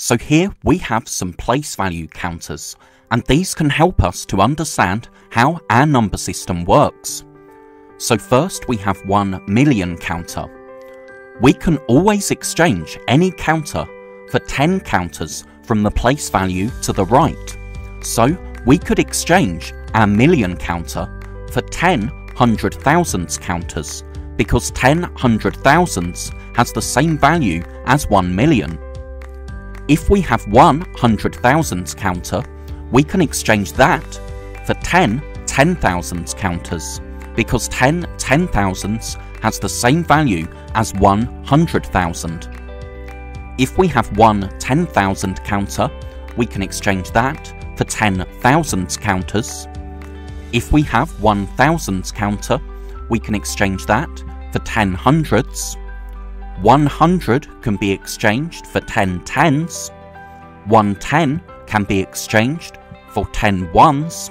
So here we have some place value counters, and these can help us to understand how our number system works. So first we have 1 million counter. We can always exchange any counter for 10 counters from the place value to the right. So we could exchange our million counter for 10 hundred thousands counters because 10 hundred thousands has the same value as 1 million. If we have one hundred thousands counter, we can exchange that for 10 ten thousands counters, because 10 ten thousands has the same value as 100,000. If we have one 10,000 counter, we can exchange that for 10 thousands counters. If we have one thousands counter, we can exchange that for 10 hundreds. 100 can be exchanged for 10 tens, 110 can be exchanged for 10 ones,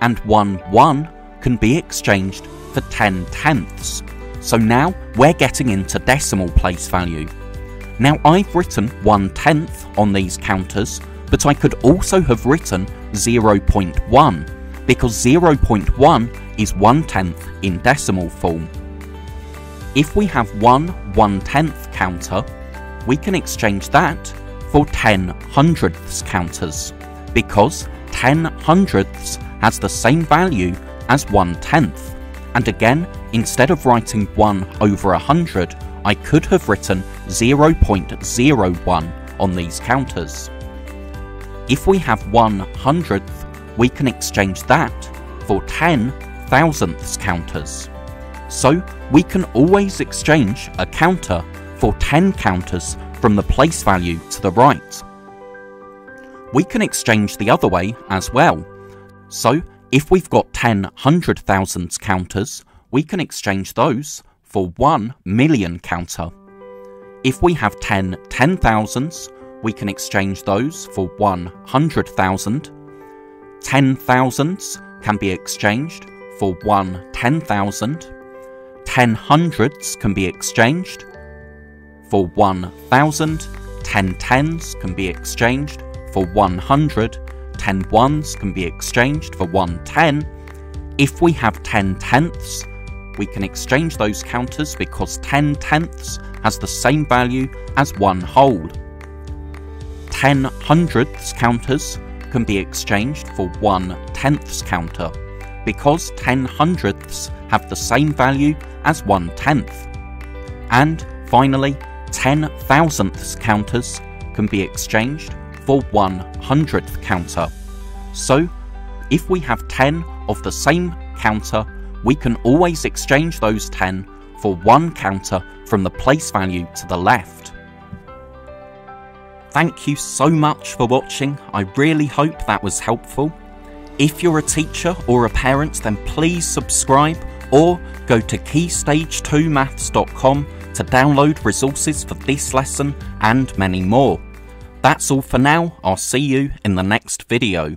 and 1 1 can be exchanged for 10 tenths. So now we're getting into decimal place value. Now I've written 1 tenth on these counters, but I could also have written 0.1 because 0.1 is 1 tenth in decimal form. If we have one one-tenth counter, we can exchange that for 10 hundredths counters, because 10 hundredths has the same value as 1 tenth. And again, instead of writing 1 over 100, I could have written 0.01 on these counters. If we have 1 hundredth, we can exchange that for 10 thousandths counters. So we can always exchange a counter for 10 counters from the place value to the right. We can exchange the other way as well. So if we've got 10 hundred thousands counters, we can exchange those for 1 million counter. If we have 10 ten thousands, we can exchange those for 100,000. 10 thousands can be exchanged for 1 10,000 10 hundreds can be exchanged for 1,000, 10 tens can be exchanged for 100, 10 ones can be exchanged for 110. If we have 10 tenths, we can exchange those counters because 10 tenths has the same value as 1 whole. 10 hundredths counters can be exchanged for 1 tenths counter because 10 hundredths have the same value as 1 tenth. And finally, 10 thousandths counters can be exchanged for 1 hundredth counter. So, if we have 10 of the same counter, we can always exchange those 10 for one counter from the place value to the left. Thank you so much for watching, I really hope that was helpful. If you're a teacher or a parent, then please subscribe or go to keystage2maths.com to download resources for this lesson and many more. That's all for now, I'll see you in the next video.